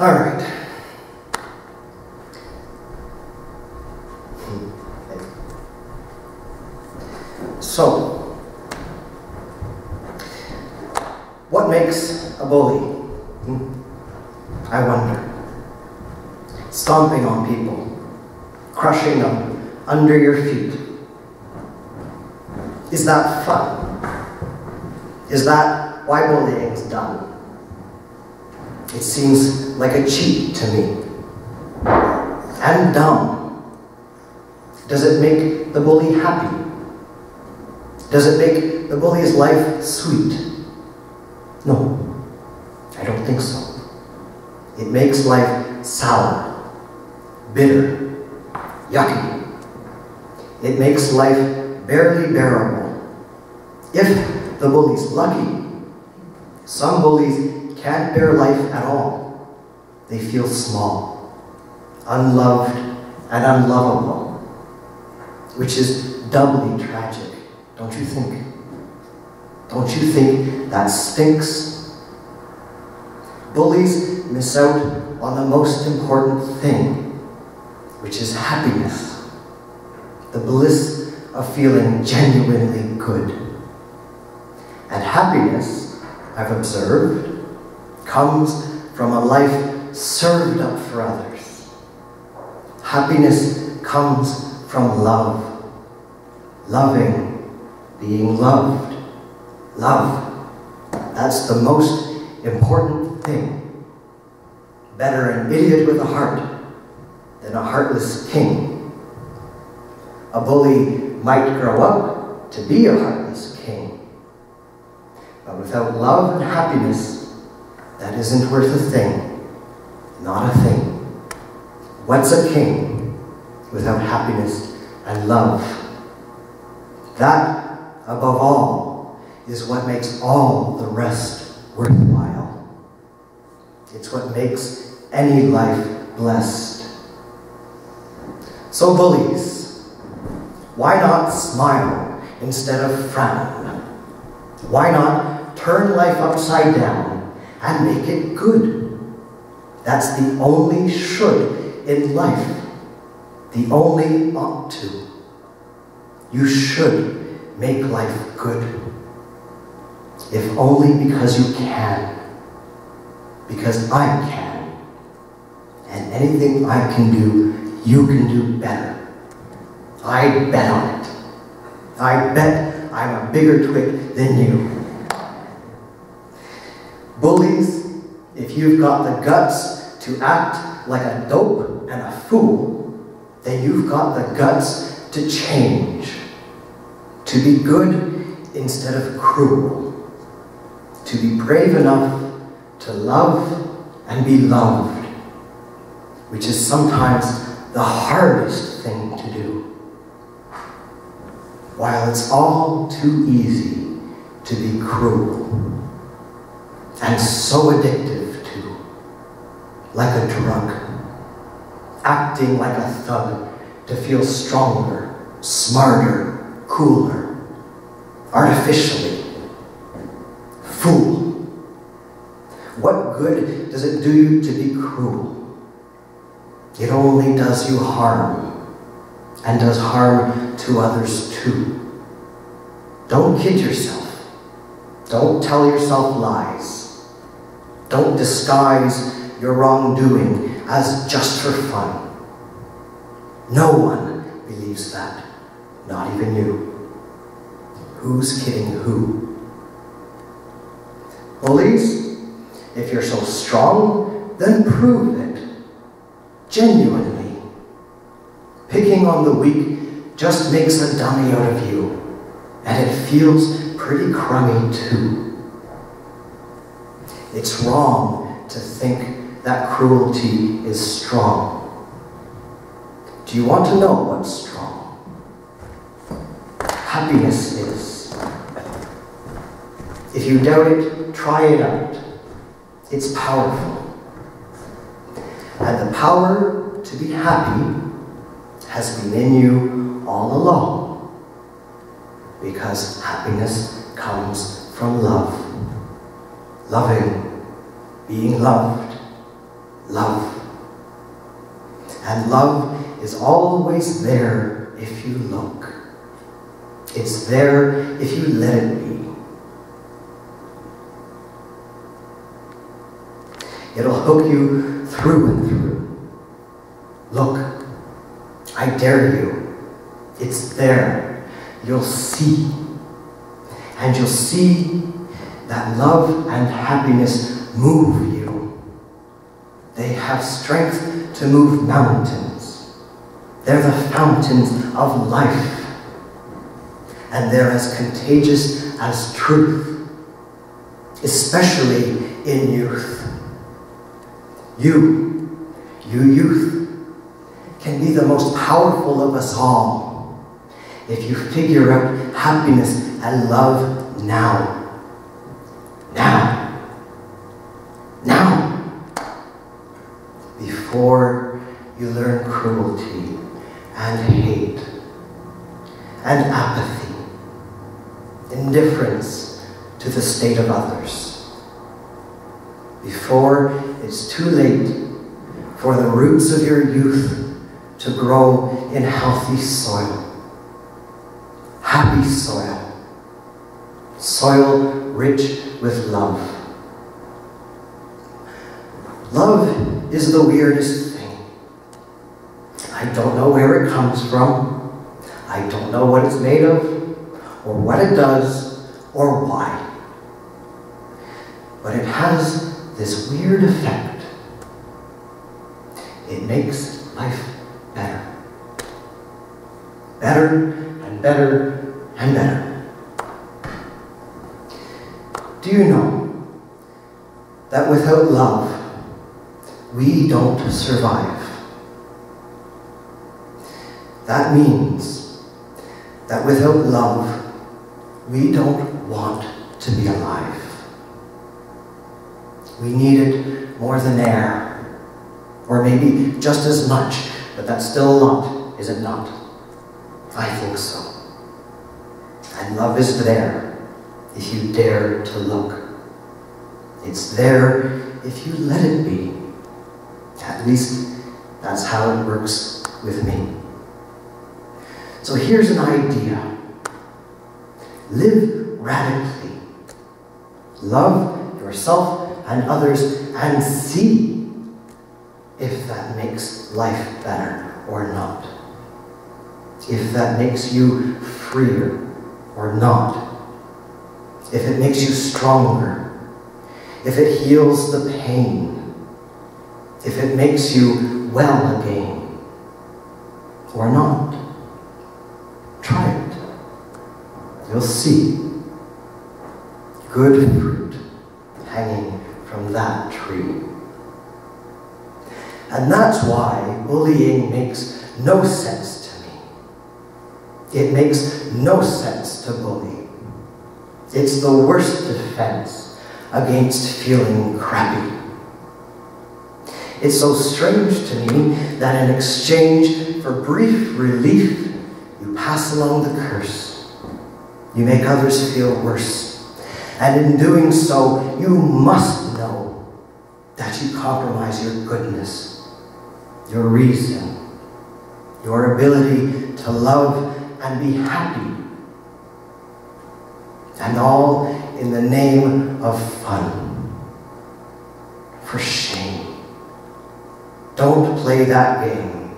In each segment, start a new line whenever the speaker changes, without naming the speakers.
All right. So, what makes a bully? Hmm? I wonder. Stomping on people, crushing them under your feet. Is that fun? Is that why bullying is done? It seems like a cheat to me. And dumb. Does it make the bully happy? Does it make the bully's life sweet? No, I don't think so. It makes life sour, bitter, yucky. It makes life barely bearable. If the bully's lucky, some bullies can't bear life at all. They feel small, unloved, and unlovable, which is doubly tragic. Don't you think? Don't you think that stinks? Bullies miss out on the most important thing, which is happiness. The bliss of feeling genuinely good. And happiness, I've observed, comes from a life served up for others. Happiness comes from love. Loving being loved. Love. That's the most important thing. Better an idiot with a heart than a heartless king. A bully might grow up to be a heartless king. But without love and happiness, that isn't worth a thing. Not a thing. What's a king without happiness and love? That above all, is what makes all the rest worthwhile. It's what makes any life blessed. So, bullies, why not smile instead of frown? Why not turn life upside down and make it good? That's the only should in life, the only ought to. You should make life good. If only because you can. Because I can. And anything I can do, you can do better. I bet on it. I bet I'm a bigger twig than you. Bullies, if you've got the guts to act like a dope and a fool, then you've got the guts to change to be good instead of cruel, to be brave enough to love and be loved, which is sometimes the hardest thing to do. While it's all too easy to be cruel and so addictive too, like a drug, acting like a thug to feel stronger, smarter, cooler, artificially. Fool. What good does it do you to be cruel? It only does you harm, and does harm to others too. Don't kid yourself. Don't tell yourself lies. Don't disguise your wrongdoing as just for fun. No one believes that. Not even you. Who's kidding who? Bullies, if you're so strong, then prove it. Genuinely. Picking on the weak just makes a dummy out of you, and it feels pretty crummy too. It's wrong to think that cruelty is strong. Do you want to know what's strong? happiness is. If you doubt it, try it out. It's powerful. And the power to be happy has been in you all along. Because happiness comes from love. Loving, being loved, love. And love is always there if you look. It's there if you let it be. It'll hook you through and through. Look, I dare you. It's there. You'll see. And you'll see that love and happiness move you. They have strength to move mountains. They're the fountains of life. And they're as contagious as truth, especially in youth. You, you youth, can be the most powerful of us all if you figure out happiness and love now. Now. Now. Before you learn cruelty and hate and apathy, indifference to the state of others. Before it's too late for the roots of your youth to grow in healthy soil, happy soil, soil rich with love. Love is the weirdest thing. I don't know where it comes from. I don't know what it's made of, or what it does, or why. But it has this weird effect. It makes life better. Better and better and better. Do you know that without love, we don't survive? That means that without love, we don't want to be alive. We need it more than air, or maybe just as much, but that's still a lot, is it not? I think so. And love is there if you dare to look. It's there if you let it be. At least that's how it works with me. So here's an idea. Live radically. Love yourself and others and see if that makes life better or not. If that makes you freer or not. If it makes you stronger. If it heals the pain. If it makes you well again or not. Try it. You'll see good fruit hanging from that tree. And that's why bullying makes no sense to me. It makes no sense to bully. It's the worst defense against feeling crappy. It's so strange to me that in exchange for brief relief, you pass along the curse. You make others feel worse. And in doing so, you must know that you compromise your goodness, your reason, your ability to love and be happy. And all in the name of fun. For shame. Don't play that game.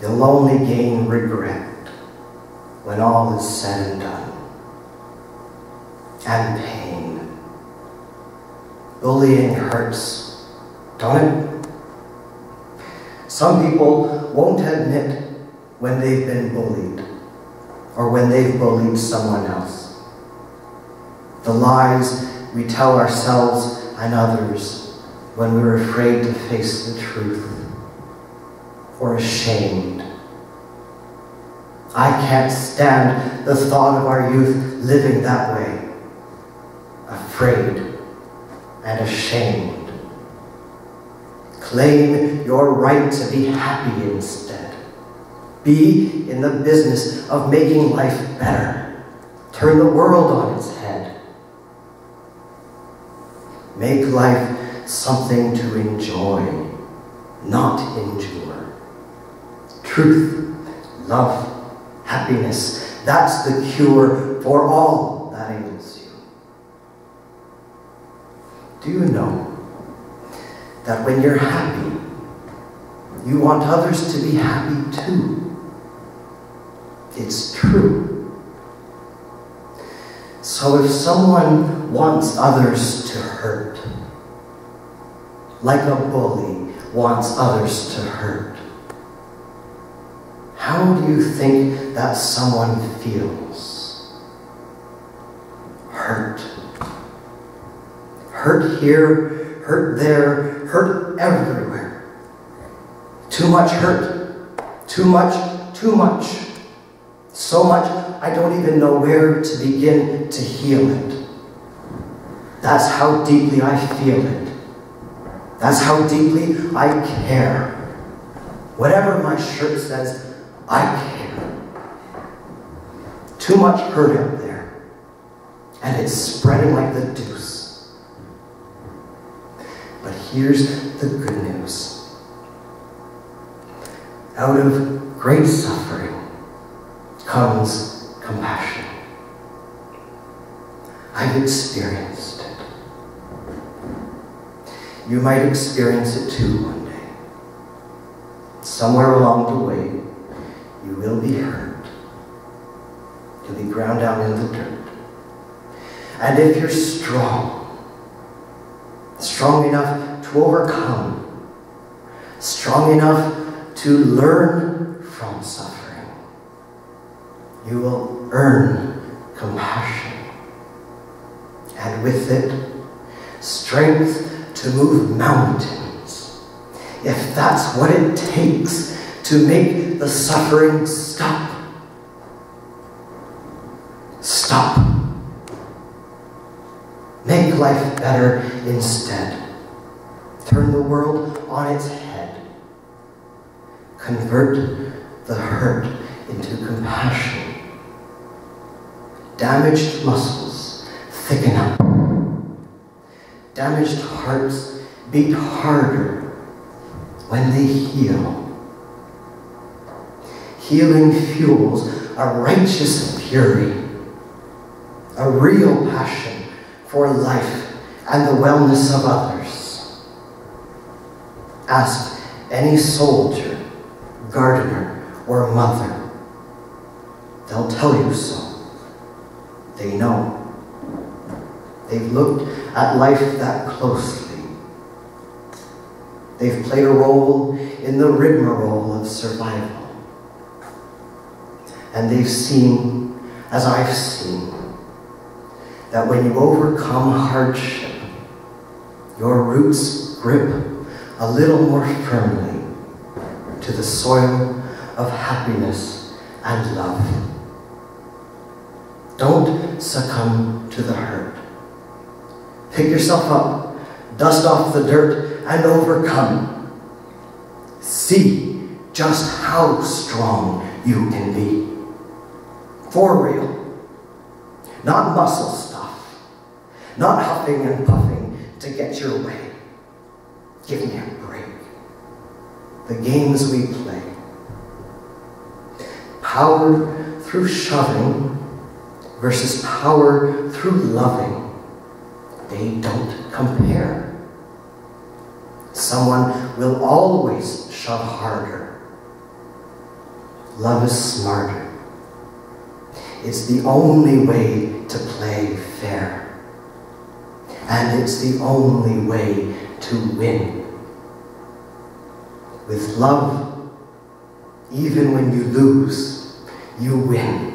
You'll only gain regret when all is said and done. And pain. Bullying hurts, don't it? Some people won't admit when they've been bullied or when they've bullied someone else. The lies we tell ourselves and others when we're afraid to face the truth or ashamed. I can't stand the thought of our youth living that way, afraid and ashamed. Claim your right to be happy instead. Be in the business of making life better. Turn the world on its head. Make life something to enjoy, not endure. Truth, love, happiness, that's the cure for all that ails you. Do you know that when you're happy, you want others to be happy too? It's true. So if someone wants others to hurt, like a bully wants others to hurt, how do you think that someone feels? Hurt. Hurt here, hurt there, hurt everywhere. Too much hurt. Too much, too much. So much I don't even know where to begin to heal it. That's how deeply I feel it. That's how deeply I care. Whatever my shirt says, I care. Too much hurt out there, and it's spreading like the deuce. But here's the good news. Out of great suffering, comes compassion. I've experienced it. You might experience it too one day. Somewhere along the way, you will be hurt. You'll be ground down in the dirt. And if you're strong, strong enough to overcome, strong enough to learn from suffering, you will earn compassion. And with it, strength to move mountains. If that's what it takes to make the suffering stop. Stop. Make life better instead. Turn the world on its head. Convert the hurt into compassion Damaged muscles thicken up. Damaged hearts beat harder when they heal. Healing fuels a righteous fury, a real passion for life and the wellness of others. Ask any soldier, gardener, or mother. They'll tell you so. They know. They've looked at life that closely. They've played a role in the rigmarole of survival. And they've seen, as I've seen, that when you overcome hardship, your roots grip a little more firmly to the soil of happiness and love. Don't succumb to the hurt. Pick yourself up, dust off the dirt, and overcome. See just how strong you can be. For real. Not muscle stuff. Not huffing and puffing to get your way. Give me a break. The games we play. Powered through shoving versus power through loving, they don't compare. Someone will always shove harder. Love is smarter. It's the only way to play fair. And it's the only way to win. With love, even when you lose, you win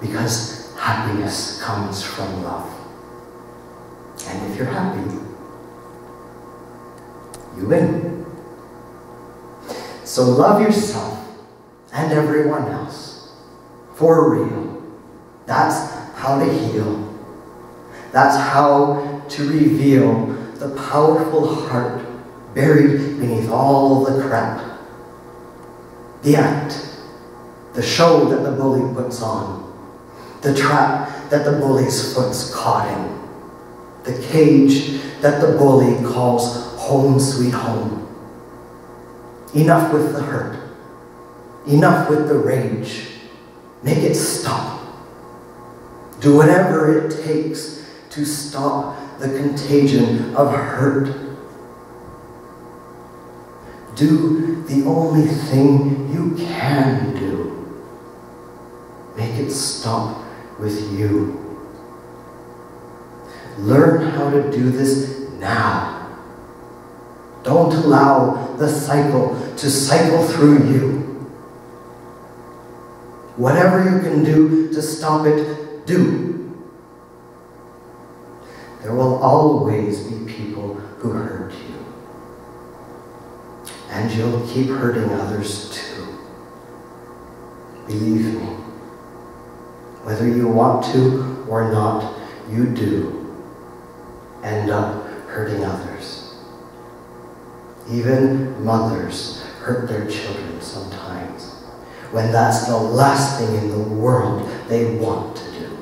because happiness comes from love. And if you're happy, you win. So love yourself and everyone else for real. That's how to heal. That's how to reveal the powerful heart buried beneath all the crap. The act, the show that the bully puts on, the trap that the bully's foot's caught in, the cage that the bully calls home sweet home. Enough with the hurt. Enough with the rage. Make it stop. Do whatever it takes to stop the contagion of hurt. Do the only thing you can do. Make it stop with you. Learn how to do this now. Don't allow the cycle to cycle through you. Whatever you can do to stop it, do. There will always be people who hurt you. And you'll keep hurting others too. Believe me. Whether you want to or not, you do end up hurting others. Even mothers hurt their children sometimes when that's the last thing in the world they want to do.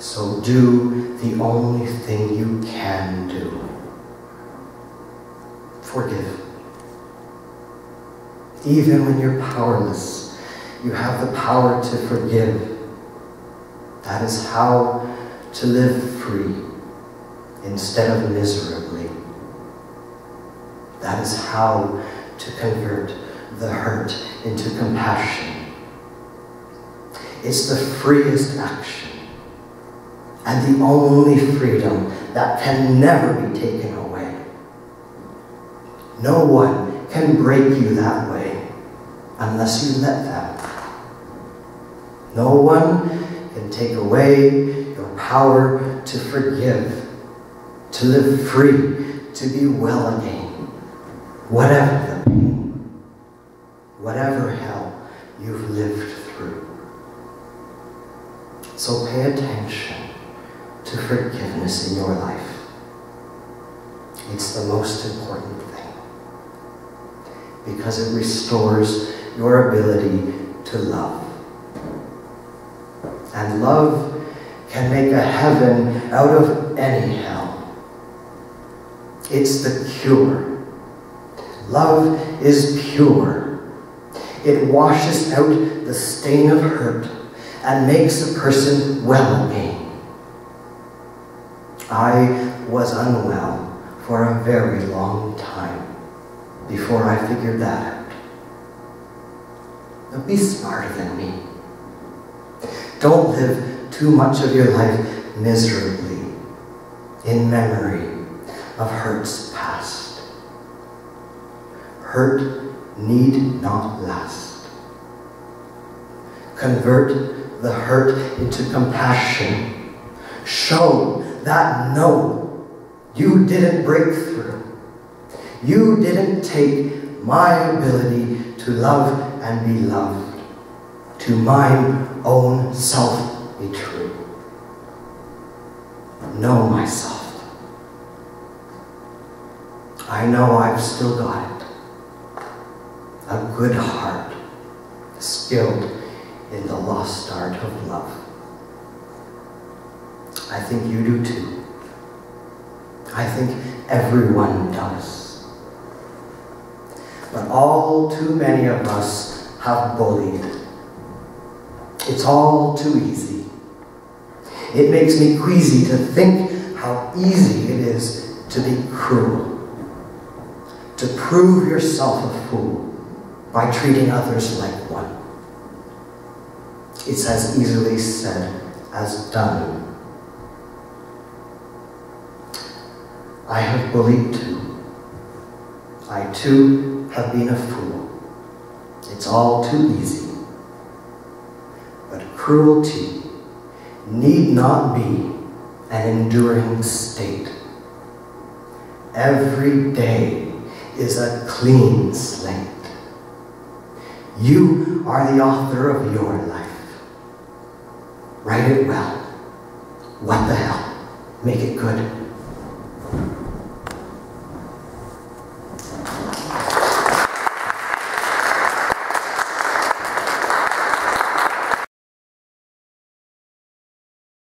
So do the only thing you can do. Forgive. Even when you're powerless, you have the power to forgive. That is how to live free instead of miserably. That is how to convert the hurt into compassion. It's the freest action and the only freedom that can never be taken away. No one can break you that way unless you let them. No one can take away your power to forgive, to live free, to be well again. Whatever the pain, whatever hell you've lived through. So pay attention to forgiveness in your life. It's the most important thing because it restores your ability to love. And love can make a heaven out of any hell. It's the cure. Love is pure. It washes out the stain of hurt and makes a person well again. I was unwell for a very long time before I figured that out. Now be smarter than me. Don't live too much of your life miserably in memory of hurts past. Hurt need not last. Convert the hurt into compassion. Show that no, you didn't break through. You didn't take my ability to love and be loved to mine own self be true. Know myself. I know I've still got it. A good heart, skilled in the lost art of love. I think you do too. I think everyone does. But all too many of us have bullied. It's all too easy. It makes me queasy to think how easy it is to be cruel, to prove yourself a fool by treating others like one. It's as easily said as done. I have bullied too. I too have been a fool. It's all too easy. Cruelty need not be an enduring state. Every day is a clean slate. You are the author of your life. Write it well. What the hell? Make it good.